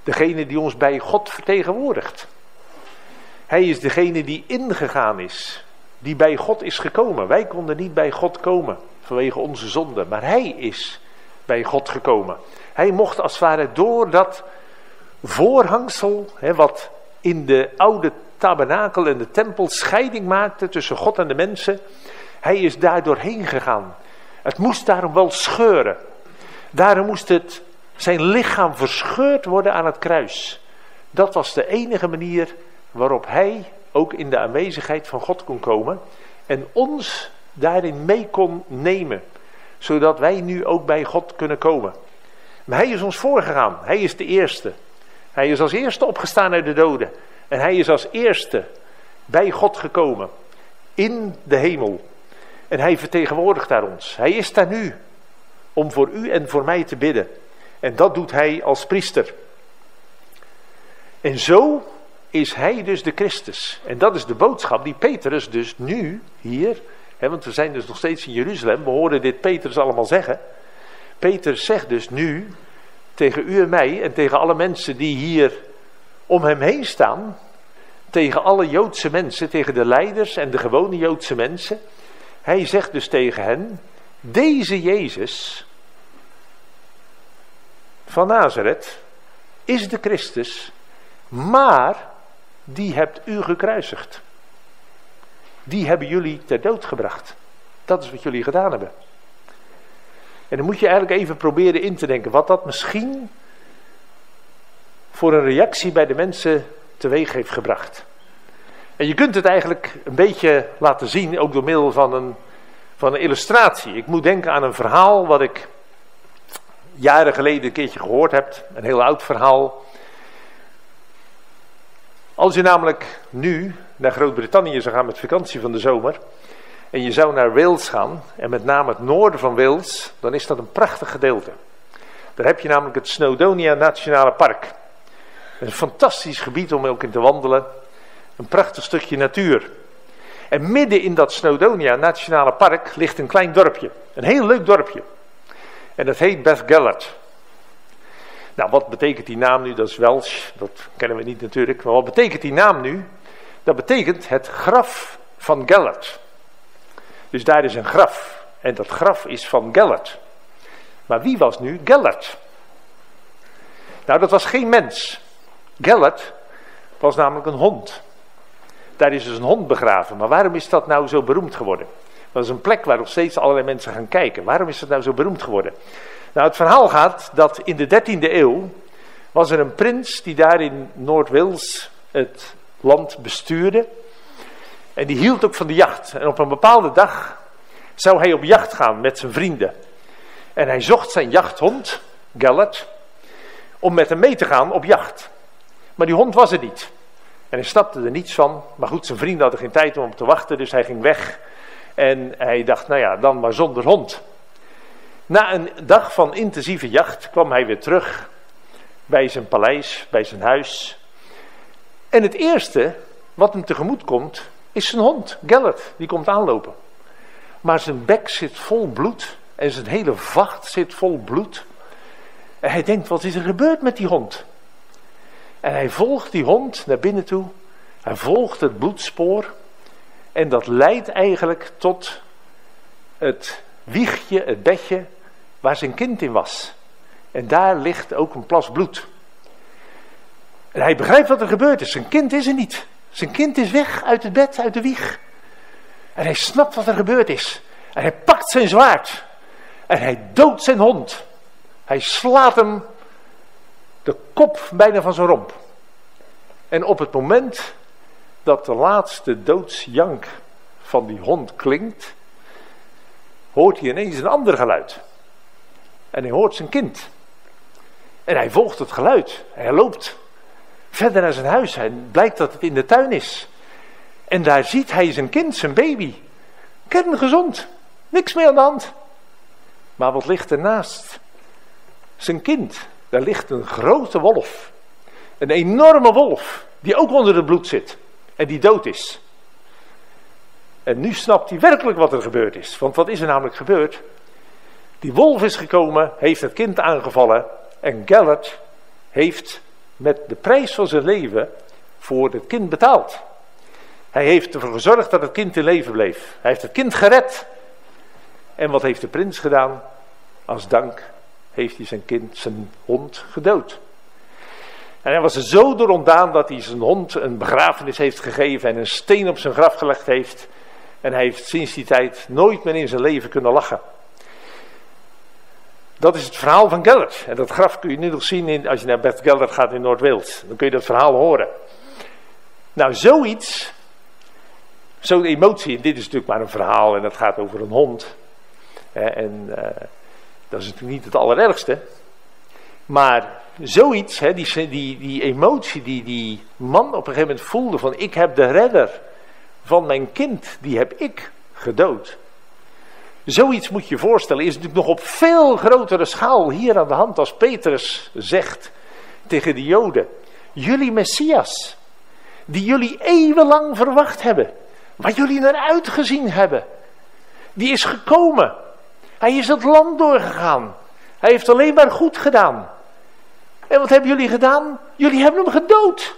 degene die ons bij God vertegenwoordigt. Hij is degene die ingegaan is. Die bij God is gekomen. Wij konden niet bij God komen vanwege onze zonde. Maar hij is bij God gekomen. Hij mocht als het ware door dat voorhangsel, hè, wat in de oude tabernakel en de tempel scheiding maakte tussen God en de mensen. Hij is daar doorheen gegaan. Het moest daarom wel scheuren. Daarom moest het, zijn lichaam verscheurd worden aan het kruis. Dat was de enige manier waarop hij ook in de aanwezigheid van God kon komen. En ons daarin mee kon nemen zodat wij nu ook bij God kunnen komen. Maar hij is ons voorgegaan. Hij is de eerste. Hij is als eerste opgestaan uit de doden. En hij is als eerste bij God gekomen. In de hemel. En hij vertegenwoordigt daar ons. Hij is daar nu. Om voor u en voor mij te bidden. En dat doet hij als priester. En zo is hij dus de Christus. En dat is de boodschap die Petrus dus nu hier, want we zijn dus nog steeds in Jeruzalem, we horen dit Petrus allemaal zeggen. Petrus zegt dus nu tegen u en mij en tegen alle mensen die hier om hem heen staan, tegen alle Joodse mensen, tegen de leiders en de gewone Joodse mensen. Hij zegt dus tegen hen, deze Jezus van Nazareth is de Christus, maar die hebt u gekruisigd. Die hebben jullie ter dood gebracht. Dat is wat jullie gedaan hebben. En dan moet je eigenlijk even proberen in te denken wat dat misschien voor een reactie bij de mensen teweeg heeft gebracht. En je kunt het eigenlijk een beetje laten zien, ook door middel van een, van een illustratie. Ik moet denken aan een verhaal wat ik jaren geleden een keertje gehoord heb. Een heel oud verhaal. Als je namelijk nu naar Groot-Brittannië zou gaan met vakantie van de zomer. En je zou naar Wales gaan, en met name het noorden van Wales, dan is dat een prachtig gedeelte. Daar heb je namelijk het Snowdonia Nationale Park. Een fantastisch gebied om ook in te wandelen. Een prachtig stukje natuur. En midden in dat Snowdonia Nationale Park ligt een klein dorpje. Een heel leuk dorpje. En dat heet Beth Gellert. Nou, wat betekent die naam nu? Dat is Welsh, dat kennen we niet natuurlijk. Maar wat betekent die naam nu? Dat betekent het graf van Gellert. Dus daar is een graf. En dat graf is van Gellert. Maar wie was nu Gellert? Nou, dat was geen mens. Gellert was namelijk een hond. Daar is dus een hond begraven. Maar waarom is dat nou zo beroemd geworden? Dat is een plek waar nog steeds allerlei mensen gaan kijken. Waarom is dat nou zo beroemd geworden? Nou, het verhaal gaat dat in de 13e eeuw was er een prins die daar in Noord-Wales het land bestuurde. En die hield ook van de jacht. En op een bepaalde dag zou hij op jacht gaan met zijn vrienden. En hij zocht zijn jachthond, Gellert, om met hem mee te gaan op jacht. Maar die hond was er niet. En hij snapte er niets van. Maar goed, zijn vrienden hadden geen tijd om hem te wachten, dus hij ging weg. En hij dacht, nou ja, dan maar zonder hond. Na een dag van intensieve jacht kwam hij weer terug bij zijn paleis, bij zijn huis. En het eerste wat hem tegemoet komt, is zijn hond, Gellert, die komt aanlopen. Maar zijn bek zit vol bloed en zijn hele vacht zit vol bloed. En hij denkt, wat is er gebeurd met die hond? En hij volgt die hond naar binnen toe. Hij volgt het bloedspoor. En dat leidt eigenlijk tot het wiegje, het bedje, waar zijn kind in was. En daar ligt ook een plas bloed. En hij begrijpt wat er gebeurd is. Zijn kind is er niet. Zijn kind is weg uit het bed, uit de wieg. En hij snapt wat er gebeurd is. En hij pakt zijn zwaard. En hij doodt zijn hond. Hij slaat hem de kop bijna van zijn romp. En op het moment dat de laatste doodsjank van die hond klinkt, hoort hij ineens een ander geluid. En hij hoort zijn kind. En hij volgt het geluid. Hij loopt verder naar zijn huis. En blijkt dat het in de tuin is. En daar ziet hij zijn kind, zijn baby. Kerngezond. Niks meer aan de hand. Maar wat ligt ernaast? Zijn kind. Daar ligt een grote wolf. Een enorme wolf. Die ook onder het bloed zit. En die dood is. En nu snapt hij werkelijk wat er gebeurd is. Want wat is er namelijk gebeurd? Die wolf is gekomen, heeft het kind aangevallen. En Gellert heeft met de prijs van zijn leven voor het kind betaald. Hij heeft ervoor gezorgd dat het kind in leven bleef. Hij heeft het kind gered. En wat heeft de prins gedaan? Als dank heeft hij zijn kind, zijn hond, gedood. En hij was er zo door ontdaan dat hij zijn hond een begrafenis heeft gegeven en een steen op zijn graf gelegd heeft. En hij heeft sinds die tijd nooit meer in zijn leven kunnen lachen. Dat is het verhaal van Gellert. En dat graf kun je nu nog zien in, als je naar Beth Gellert gaat in Noord-Wales. Dan kun je dat verhaal horen. Nou, zoiets, zo'n emotie, dit is natuurlijk maar een verhaal en dat gaat over een hond. en uh, dat is natuurlijk niet het allerergste. Maar zoiets, hè, die, die, die emotie die die man op een gegeven moment voelde van ik heb de redder van mijn kind, die heb ik gedood. Zoiets moet je voorstellen, is natuurlijk nog op veel grotere schaal hier aan de hand als Petrus zegt tegen de Joden. Jullie Messias, die jullie eeuwenlang verwacht hebben, waar jullie naar uitgezien hebben, die is gekomen. Hij is het land doorgegaan. Hij heeft alleen maar goed gedaan. En wat hebben jullie gedaan? Jullie hebben hem gedood.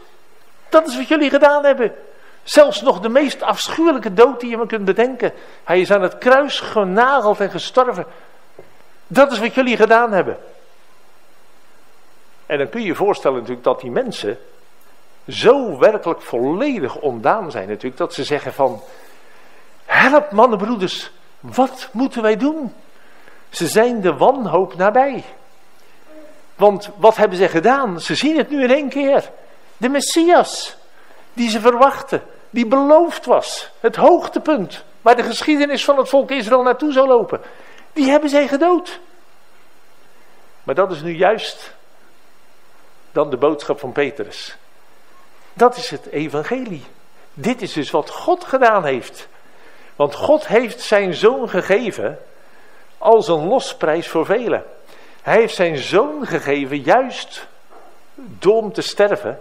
Dat is wat jullie gedaan hebben. Zelfs nog de meest afschuwelijke dood die je maar kunt bedenken. Hij is aan het kruis genageld en gestorven. Dat is wat jullie gedaan hebben. En dan kun je je voorstellen natuurlijk dat die mensen zo werkelijk volledig ondaan zijn natuurlijk. Dat ze zeggen van, help mannenbroeders, wat moeten wij doen? Ze zijn de wanhoop nabij. Want wat hebben ze gedaan? Ze zien het nu in één keer. De Messias, die ze verwachten, die beloofd was. Het hoogtepunt, waar de geschiedenis van het volk Israël naartoe zou lopen. Die hebben zij gedood. Maar dat is nu juist dan de boodschap van Petrus. Dat is het evangelie. Dit is dus wat God gedaan heeft. Want God heeft zijn zoon gegeven als een losprijs voor velen. Hij heeft zijn zoon gegeven juist door om te sterven.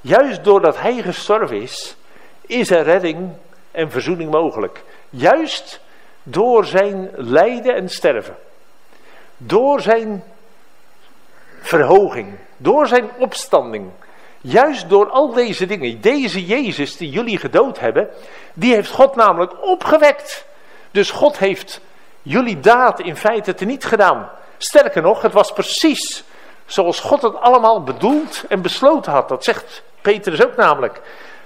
Juist doordat hij gestorven is, is er redding en verzoening mogelijk. Juist door zijn lijden en sterven. Door zijn verhoging. Door zijn opstanding. Juist door al deze dingen. Deze Jezus die jullie gedood hebben. Die heeft God namelijk opgewekt. Dus God heeft jullie daad in feite teniet gedaan. Sterker nog, het was precies zoals God het allemaal bedoeld en besloten had. Dat zegt Petrus ook namelijk.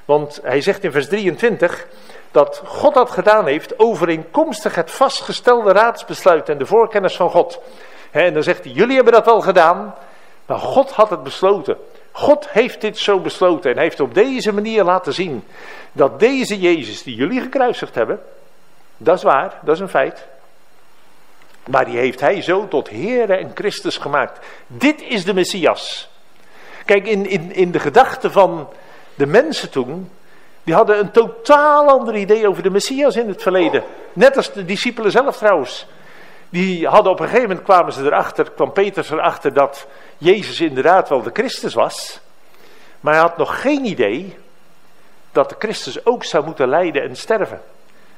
Want hij zegt in vers 23 dat God dat gedaan heeft overeenkomstig het vastgestelde raadsbesluit en de voorkennis van God. En dan zegt hij, jullie hebben dat wel gedaan, maar God had het besloten. God heeft dit zo besloten en heeft op deze manier laten zien dat deze Jezus die jullie gekruisigd hebben, dat is waar, dat is een feit. Maar die heeft hij zo tot Heere en Christus gemaakt. Dit is de Messias. Kijk, in, in, in de gedachten van de mensen toen, die hadden een totaal ander idee over de Messias in het verleden. Net als de discipelen zelf trouwens. Die hadden op een gegeven moment, kwamen ze erachter, kwam Petrus erachter dat Jezus inderdaad wel de Christus was. Maar hij had nog geen idee dat de Christus ook zou moeten lijden en sterven.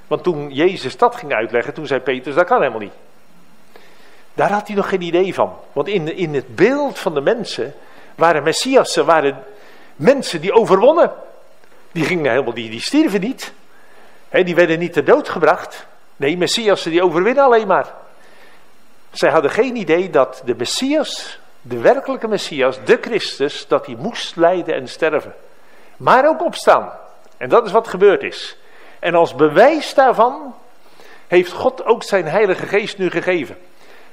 Want toen Jezus dat ging uitleggen, toen zei Petrus, dat kan helemaal niet. Daar had hij nog geen idee van. Want in, in het beeld van de mensen waren Messiassen, waren mensen die overwonnen. Die gingen helemaal, die, die stierven niet. die werden niet ter dood gebracht. Nee, Messiassen die overwinnen alleen maar. Zij hadden geen idee dat de Messias, de werkelijke Messias, de Christus, dat hij moest lijden en sterven. Maar ook opstaan. En dat is wat gebeurd is. En als bewijs daarvan heeft God ook zijn heilige geest nu gegeven.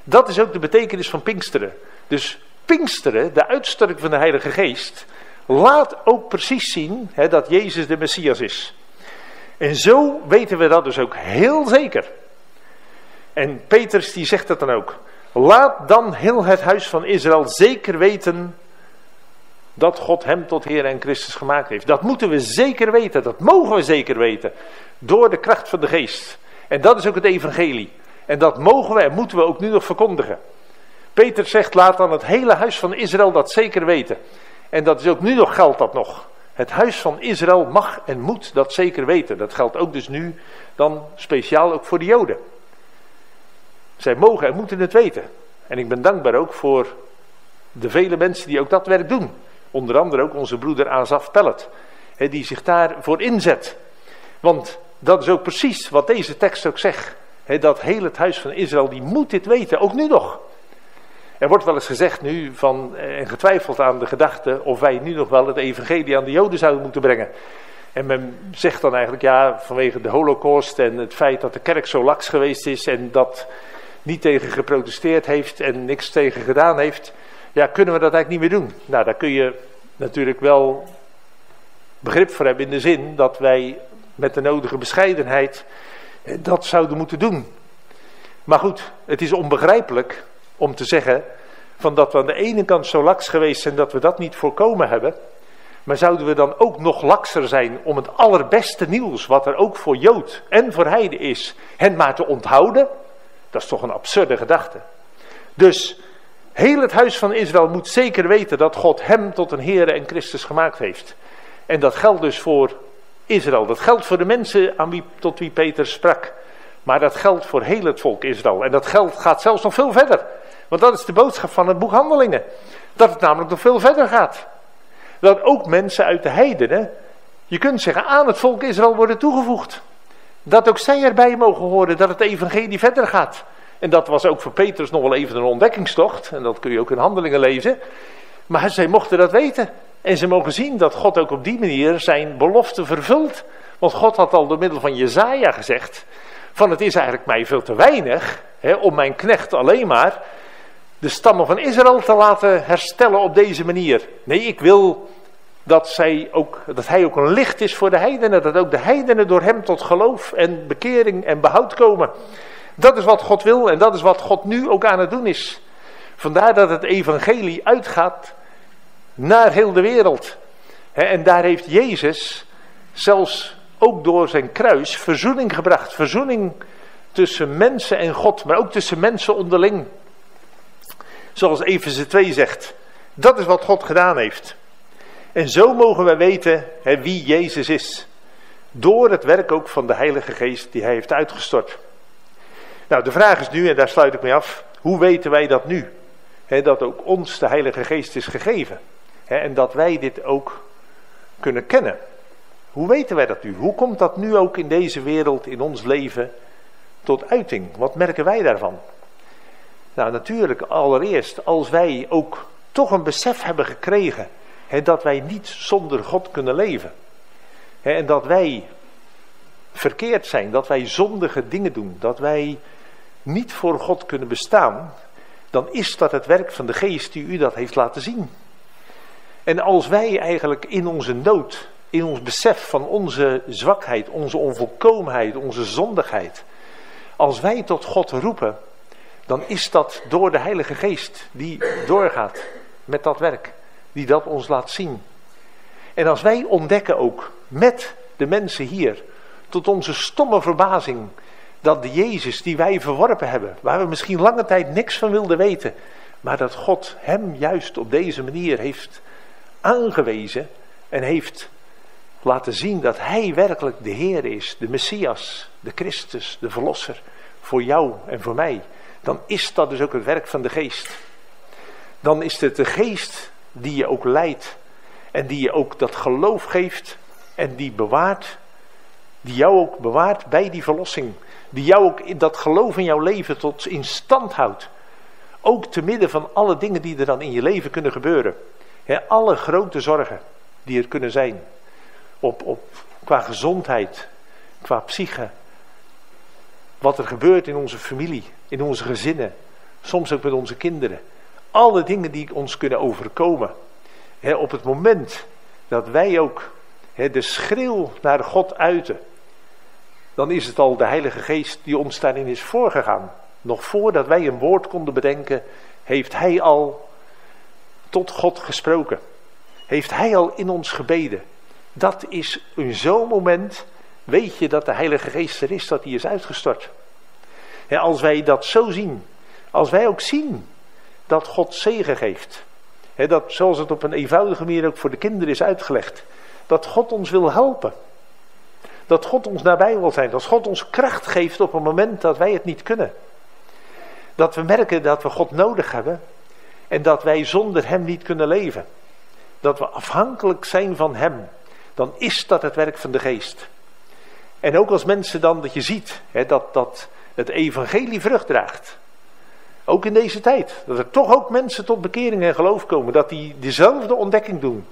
Dat is ook de betekenis van Pinksteren. Dus Pinksteren, de uitstorting van de Heilige Geest, laat ook precies zien hè, dat Jezus de Messias is. En zo weten we dat dus ook heel zeker. En Petrus die zegt dat dan ook. Laat dan heel het huis van Israël zeker weten dat God hem tot Heer en Christus gemaakt heeft. Dat moeten we zeker weten, dat mogen we zeker weten. Door de kracht van de geest. En dat is ook het evangelie. En dat mogen we en moeten we ook nu nog verkondigen. Peter zegt, laat dan het hele huis van Israël dat zeker weten. En dat is ook nu nog, geldt dat nog. Het huis van Israël mag en moet dat zeker weten. Dat geldt ook dus nu dan speciaal ook voor de Joden. Zij mogen en moeten het weten. En ik ben dankbaar ook voor de vele mensen die ook dat werk doen. Onder andere ook onze broeder Azaf Pellet. Die zich daarvoor inzet. Want dat is ook precies wat deze tekst ook zegt dat heel het huis van Israël, die moet dit weten, ook nu nog. Er wordt wel eens gezegd nu van, eh, en getwijfeld aan de gedachte of wij nu nog wel het evangelie aan de joden zouden moeten brengen. En men zegt dan eigenlijk, ja, vanwege de holocaust en het feit dat de kerk zo laks geweest is en dat niet tegen geprotesteerd heeft en niks tegen gedaan heeft, ja, kunnen we dat eigenlijk niet meer doen. Nou, daar kun je natuurlijk wel begrip voor hebben in de zin dat wij met de nodige bescheidenheid dat zouden moeten doen. Maar goed, het is onbegrijpelijk om te zeggen van dat we aan de ene kant zo laks geweest zijn dat we dat niet voorkomen hebben. Maar zouden we dan ook nog lakser zijn om het allerbeste nieuws, wat er ook voor Jood en voor Heide is, hen maar te onthouden? Dat is toch een absurde gedachte. Dus heel het huis van Israël moet zeker weten dat God hem tot een Heer en Christus gemaakt heeft. En dat geldt dus voor Israël. Dat geldt voor de mensen aan wie, tot wie Peter sprak. Maar dat geldt voor heel het volk Israël. En dat geldt, gaat zelfs nog veel verder. Want dat is de boodschap van het boek Handelingen. Dat het namelijk nog veel verder gaat. Dat ook mensen uit de heidenen, je kunt zeggen, aan het volk Israël worden toegevoegd. Dat ook zij erbij mogen horen, dat het evangelie verder gaat. En dat was ook voor Petrus nog wel even een ontdekkingstocht. En dat kun je ook in handelingen lezen. Maar zij mochten dat weten. En ze mogen zien dat God ook op die manier zijn belofte vervult. Want God had al door middel van Jezaja gezegd... van het is eigenlijk mij veel te weinig... Hè, om mijn knecht alleen maar de stammen van Israël te laten herstellen op deze manier. Nee, ik wil dat, zij ook, dat hij ook een licht is voor de heidenen. Dat ook de heidenen door hem tot geloof en bekering en behoud komen. Dat is wat God wil en dat is wat God nu ook aan het doen is. Vandaar dat het evangelie uitgaat naar heel de wereld. En daar heeft Jezus zelfs ook door zijn kruis verzoening gebracht. Verzoening tussen mensen en God, maar ook tussen mensen onderling. Zoals Efeze 2 zegt. Dat is wat God gedaan heeft. En zo mogen wij weten hè, wie Jezus is. Door het werk ook van de Heilige Geest die hij heeft uitgestort. Nou, de vraag is nu, en daar sluit ik mee af. Hoe weten wij dat nu? dat ook ons de Heilige Geest is gegeven. En dat wij dit ook kunnen kennen. Hoe weten wij dat nu? Hoe komt dat nu ook in deze wereld, in ons leven, tot uiting? Wat merken wij daarvan? Nou, natuurlijk, allereerst, als wij ook toch een besef hebben gekregen dat wij niet zonder God kunnen leven. en dat wij verkeerd zijn, dat wij zondige dingen doen, dat wij niet voor God kunnen bestaan, dan is dat het werk van de geest die u dat heeft laten zien. En als wij eigenlijk in onze nood, in ons besef van onze zwakheid, onze onvolkomenheid, onze zondigheid, als wij tot God roepen, dan is dat door de Heilige Geest die doorgaat met dat werk, die dat ons laat zien. En als wij ontdekken ook met de mensen hier, tot onze stomme verbazing, dat de Jezus die wij verworpen hebben, waar we misschien lange tijd niks van wilden weten, maar dat God hem juist op deze manier heeft aangewezen en heeft laten zien dat hij werkelijk de Heer is, de Messias, de Christus, de Verlosser, voor jou en voor mij, dan is dat dus ook het werk van de geest. Dan is het de geest die je ook leidt en die je ook dat geloof geeft en die bewaart, die jou ook bewaart bij die verlossing. Die jou ook dat geloof in jouw leven tot in stand houdt. Ook te midden van alle dingen die er dan in je leven kunnen gebeuren. Alle grote zorgen die er kunnen zijn. Op, op, qua gezondheid, qua psyche. Wat er gebeurt in onze familie, in onze gezinnen. Soms ook met onze kinderen. Alle dingen die ons kunnen overkomen. op het moment dat wij ook de schreeuw naar God uiten dan is het al de Heilige Geest die ons daarin is voorgegaan. Nog voordat wij een woord konden bedenken, heeft Hij al tot God gesproken. Heeft Hij al in ons gebeden. Dat is in zo'n moment, weet je dat de Heilige Geest er is, dat hij is uitgestort. En als wij dat zo zien, als wij ook zien dat God zegen geeft. dat, zoals het op een eenvoudige manier ook voor de kinderen is uitgelegd. Dat God ons wil helpen dat God ons nabij wil zijn. Dat God ons kracht geeft op een moment dat wij het niet kunnen. Dat we merken dat we God nodig hebben. En dat wij zonder Hem niet kunnen leven. Dat we afhankelijk zijn van Hem. Dan is dat het werk van de geest. En ook als mensen dan, dat je ziet, hè, dat, dat het evangelie vrucht draagt. Ook in deze tijd. Dat er toch ook mensen tot bekering en geloof komen. Dat die dezelfde ontdekking doen.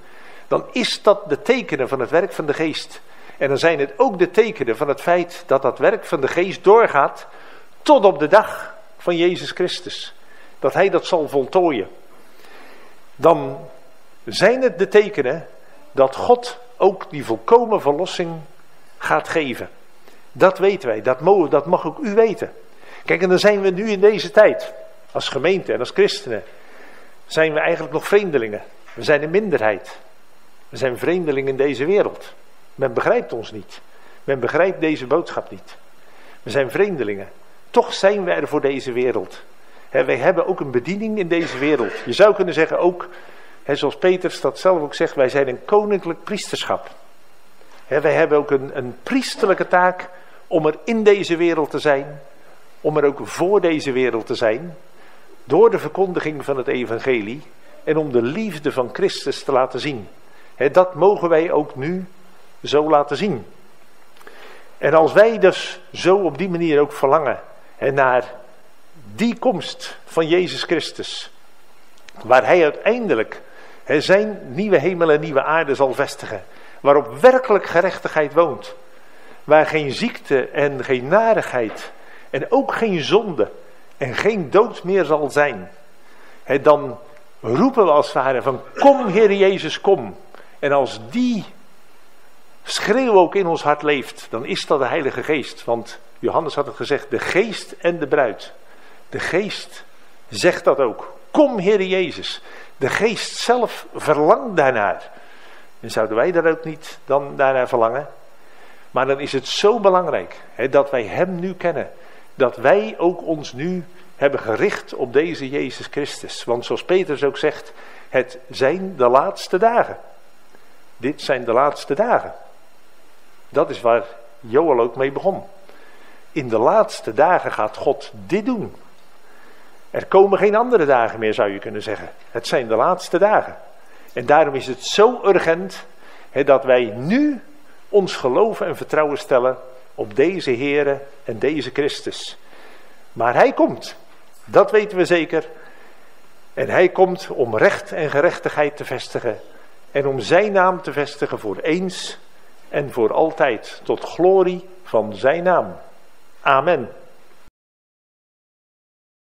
Dan is dat de tekenen van het werk van de geest. En dan zijn het ook de tekenen van het feit dat dat werk van de geest doorgaat tot op de dag van Jezus Christus. Dat hij dat zal voltooien. Dan zijn het de tekenen dat God ook die volkomen verlossing gaat geven. Dat weten wij, dat, dat mag ook u weten. Kijk, en dan zijn we nu in deze tijd, als gemeente en als christenen, zijn we eigenlijk nog vreemdelingen. We zijn een minderheid. We zijn vreemdelingen in deze wereld. Men begrijpt ons niet. Men begrijpt deze boodschap niet. We zijn vreemdelingen. Toch zijn we er voor deze wereld. Wij hebben ook een bediening in deze wereld. Je zou kunnen zeggen ook, zoals Peter dat zelf ook zegt, wij zijn een koninklijk priesterschap. wij hebben ook een, een priesterlijke taak om er in deze wereld te zijn, om er ook voor deze wereld te zijn, door de verkondiging van het evangelie en om de liefde van Christus te laten zien. dat mogen wij ook nu zo laten zien. En als wij dus zo op die manier ook verlangen naar die komst van Jezus Christus, waar Hij uiteindelijk zijn nieuwe hemel en nieuwe aarde zal vestigen, waarop werkelijk gerechtigheid woont, waar geen ziekte en geen narigheid en ook geen zonde en geen dood meer zal zijn, dan roepen we als het ware van kom Heer Jezus kom. En als die schreeuw ook in ons hart leeft, dan is dat de Heilige Geest. Want Johannes had het gezegd, de geest en de bruid. De geest zegt dat ook. Kom Heer Jezus. De geest zelf verlangt daarnaar. En zouden wij daar ook niet dan daarnaar verlangen? Maar dan is het zo belangrijk hè, dat wij Hem nu kennen. Dat wij ook ons nu hebben gericht op deze Jezus Christus. Want zoals Petrus ook zegt, het zijn de laatste dagen. Dit zijn de laatste dagen. Dat is waar Joel ook mee begon. In de laatste dagen gaat God dit doen. Er komen geen andere dagen meer, zou je kunnen zeggen. Het zijn de laatste dagen. En daarom is het zo urgent dat wij nu ons geloven en vertrouwen stellen op deze Heere en deze Christus. Maar Hij komt, dat weten we zeker. En Hij komt om recht en gerechtigheid te vestigen en om Zijn naam te vestigen voor eens en voor altijd, tot glorie van Zijn naam. Amen.